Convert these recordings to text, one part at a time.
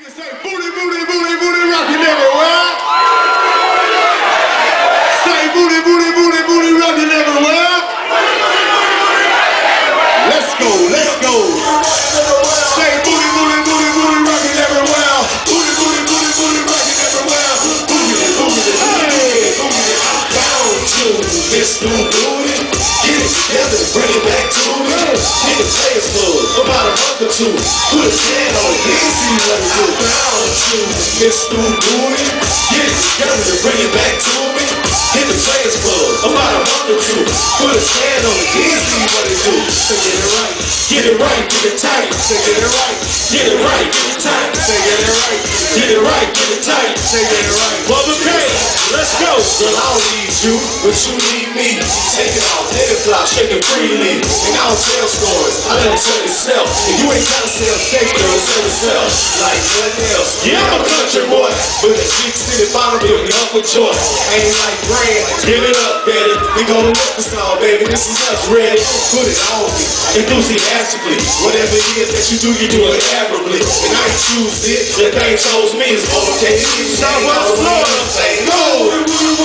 Say booty, booty, booty, booty, rocking everywhere. Say booty, booty, booty, booty, rocking everywhere. Let's go, let's go. Say booty, booty, booty, booty, rocking everywhere. Booty, booty, booty, booty, rocking everywhere. Booty, booty, booty. I'm down to this new booty. Get it together, bring it back to me. Get players club about two. Put a hand on it, see what it do. Down to new booty. Get it together, bring it back to me. Hit the players club about a month or two. Put a hand on it, see what it do. So get it right, get it right, get it tight. Say get it right, get it right, get it tight. Say get it right, get it right, get it tight. Say get it right. Girl, I don't need you, but you need me. Take it off, it fly, shake it freely. And I don't tell stories, I let them tell itself. And you ain't gotta sell fake, girl, sell yourself. Like nothing else. Yeah, I'm a country boy, but the big city bottom fill me up with joy. Ain't like brand, give it up, baby. We gonna lift the song, baby. This is us ready. Put it on me, enthusiastically. Whatever it is that you do, you do it admirably. And I choose it, the thing chose me. It's okay. Southwest Florida, say no.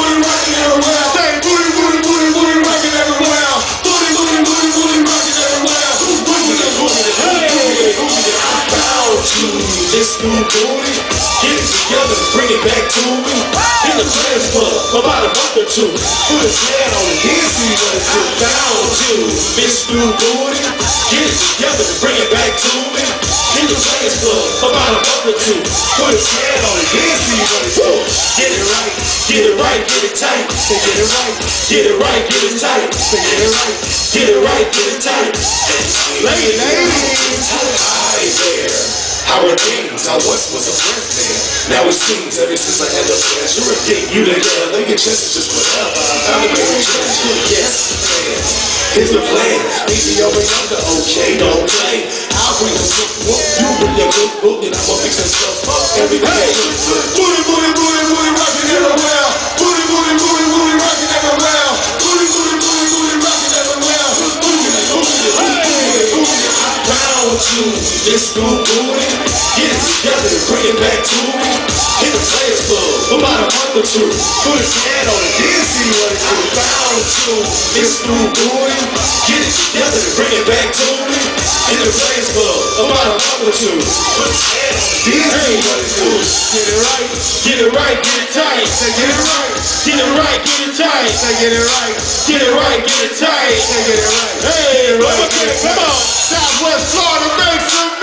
This booty. Get it together, bring it back to me. In the players club, about a month or two. Put his hand on it, then see what it do. Found you, this new booty. Get it together, bring it back to me. In the players club, about a month or two. Put his hand on it, then see what it do. Get it right, get it right, get it tight. Say get it right, get it right, get it tight. Say get it right, get it right, get it tight. Ladies, ladies, hi there. How are things? I once was a friend man. Now it seems ever since I had a friend. You're a king, you the girl, they get chances just whatever. I'm the main chance, yes, man. Here's the plan. Easy over yonder, okay, don't play. I'll bring a book, book, you bring your book, and I'ma fix that stuff up every day. Booty, booty, booty, booty, rocking everywhere. This new booty. Get it together and bring it back to me. Hit the players club about a month or two. Put his hand on it, then see what it do. Found you. This new booty. Get it together and bring it back to me. Hit the players club about a month or two. Put his hand on it, then see what it do. Get it right, get it right, get it tight. Say get it right, get it right, get it tight. Say get it right, get it right, get it tight. Say get it right. Hey, it, come on. Southwest Florida, make